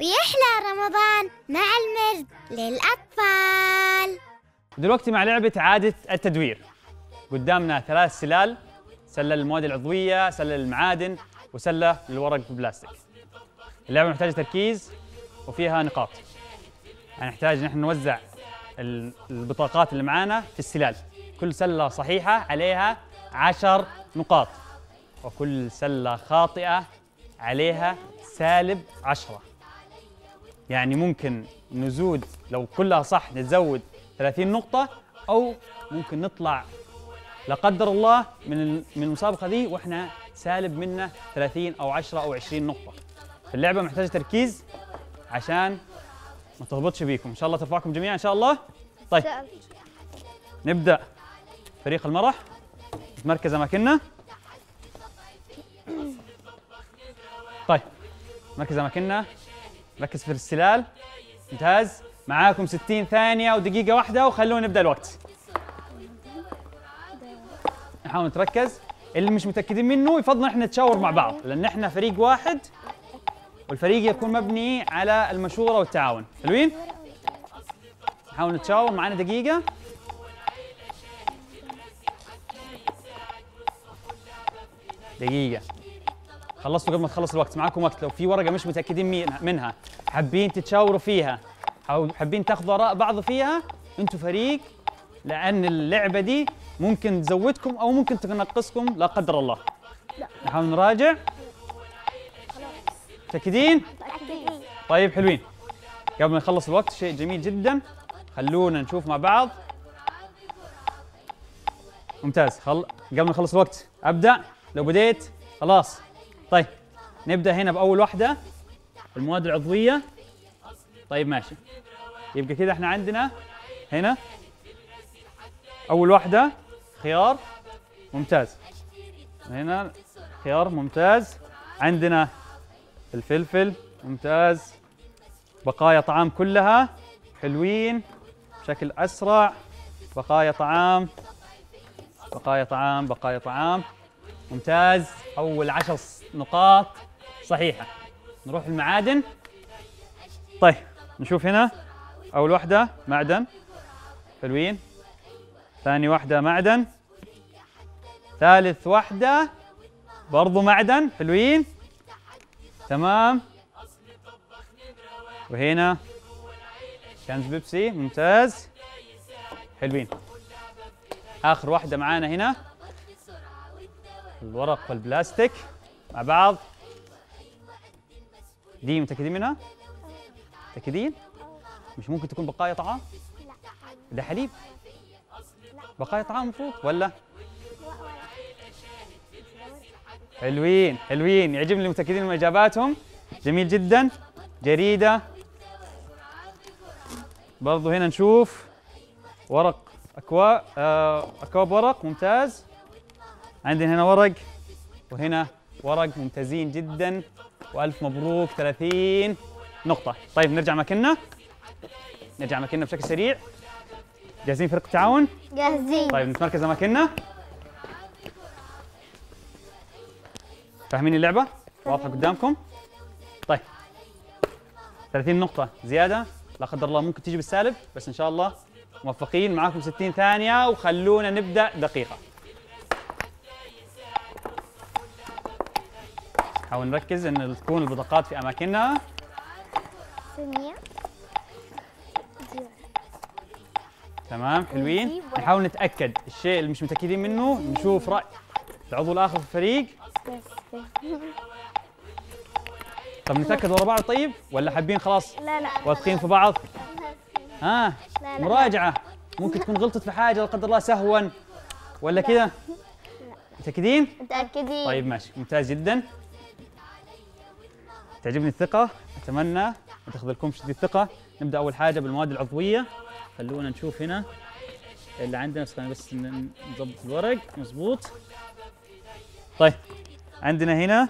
ويحلى رمضان مع المرد للأطفال. دلوقتي مع لعبة إعادة التدوير. قدامنا ثلاث سلال سلة للمواد العضوية سلة للمعادن وسلة للورق البلاستيك اللعبة محتاجة تركيز وفيها نقاط. يعني نحتاج نحن نوزع ال- البطاقات اللي معانا في السلال. كل سلة صحيحة عليها عشر نقاط وكل سلة خاطئة عليها سالب عشرة. يعني ممكن نزود لو كلها صح نزود 30 نقطة أو ممكن نطلع لا قدر الله من من المسابقة دي وإحنا سالب منه 30 أو 10 أو 20 نقطة. اللعبة محتاجة تركيز عشان ما تهبطش بيكم. إن شاء الله ترفعكم جميعا إن شاء الله. طيب نبدأ. فريق المرح نتمركز أماكننا. طيب مركز أماكننا. ركز في السلال ممتاز. معاكم 60 ثانية ودقيقة واحدة وخلونا نبدأ الوقت. نحاول نتركز. اللي مش متأكدين منه يفضل إحنا نتشاور مع بعض لأن إحنا فريق واحد والفريق يكون مبني على المشورة والتعاون. حلوين؟ نحاول نتشاور معانا دقيقة. دقيقة. خلصتوا قبل ما تخلص الوقت. معاكم وقت. لو في ورقة مش متأكدين مين- منها. حابين تتشاوروا فيها أو حابين تاخذوا آراء بعض فيها أنتوا فريق لأن اللعبة دي ممكن تزودكم أو ممكن تنقصكم لا قدر الله. نحاول نراجع. متأكدين؟ طيب حلوين. قبل ما نخلص الوقت شيء جميل جدا. خلونا نشوف مع بعض. ممتاز. خل... قبل ما نخلص الوقت أبدأ. لو بديت خلاص. طيب نبدأ هنا بأول واحدة المواد العضوية. طيب ماشي. يبقى كده إحنا عندنا هنا أول واحدة خيار ممتاز. هنا خيار ممتاز. عندنا الفلفل ممتاز. بقايا طعام كلها حلوين بشكل أسرع. بقايا طعام بقايا طعام بقايا طعام. ممتاز. أول عشر نقاط. صحيحة. نروح المعادن طيب نشوف هنا. أول واحدة معدن. حلوين. ثاني واحدة معدن. ثالث واحدة برضو معدن. حلوين. تمام. وهنا كنز بيبسي. ممتاز. حلوين. آخر واحدة معانا هنا. الورق والبلاستيك مع بعض. دي متأكدين منها؟ متأكدين؟ مش ممكن تكون بقايا طعام؟ ده حليب؟ بقايا طعام المفروض ولا؟ حلوين حلوين. يعجبني اللي متاكدين من إجاباتهم. جميل جدا. جريدة. برضو هنا نشوف ورق اكواب آه أكواب ورق ممتاز. عندنا هنا ورق وهنا ورق ممتازين جدا. وألف مبروك 30 نقطة. طيب نرجع مكاننا. نرجع مكاننا بشكل سريع. جاهزين فريق التعاون؟ جاهزين. طيب نتمركز مكاننا. فاهمين اللعبة؟ واضحة قدامكم؟ طيب 30 نقطة زيادة. لا قدر الله ممكن تيجي بالسالب بس إن شاء الله موفقين. معاكم 60 ثانية وخلونا نبدأ دقيقة. نحاول نركز إن تكون البطاقات في اماكنها تمام حلوين. نحاول نتأكد الشيء اللي مش متأكدين منه نشوف رأي العضو الآخر في الفريق. طب نتأكد ورا بعض طيب؟ ولا حابين خلاص لا لا واثقين في بعض؟ ها. مراجعة. ممكن تكون غلطت في حاجة لا قدر الله سهوا. ولا كذا متأكدين؟ متأكدين. طيب ماشي. ممتاز جدا. تعجبني الثقة أتمنى ما تخذلكمش دي الثقة. نبدأ أول حاجة بالمواد العضوية. خلونا نشوف هنا. اللي عندنا بس بس نظبط الورق. مظبوط. طيب. عندنا هنا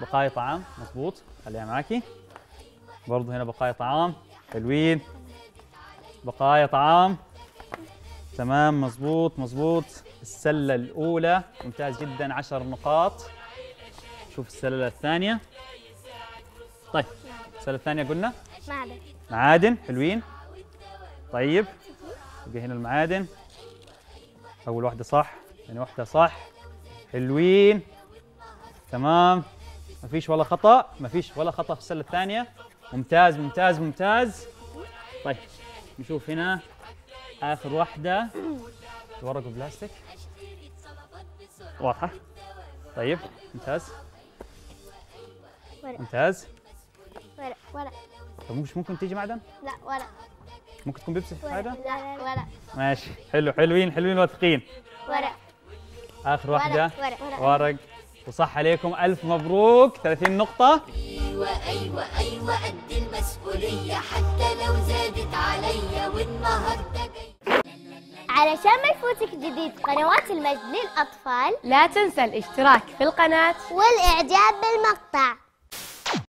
بقايا طعام. مظبوط. خليها معاكي. برضو هنا بقايا طعام. حلوين. بقايا طعام. تمام. مظبوط. مظبوط. السلة الأولى. ممتاز جدا. عشر نقاط. شوف السلة الثانية. طيب السله الثانية قلنا؟ معدن. معادن حلوين. طيب يبقى هنا المعادن. أول واحدة صح ثاني واحدة صح. حلوين. تمام. ما فيش ولا خطأ ما فيش ولا خطأ في السله الثانية. ممتاز ممتاز ممتاز. طيب نشوف هنا آخر واحدة. ورق بلاستيك. واضحة. طيب ممتاز. ورق. ممتاز. ورق ورق. طب مش ممكن تيجي معدن؟ لا ورق. ممكن تكون بيبسي. ورق. معدن؟ لا ورق. ماشي. حلو حلوين حلوين واثقين. ورق. آخر واحدة ورق ورق ورق. وصح عليكم. ألف مبروك. 30 نقطة. أيوة أيوة أيوة. قد المسؤولية حتى لو زادت عليا والنهاردة جاي. علشان ما يفوتك جديد قنوات المجد للأطفال. لا تنسى الاشتراك في القناة. والإعجاب بالمقطع.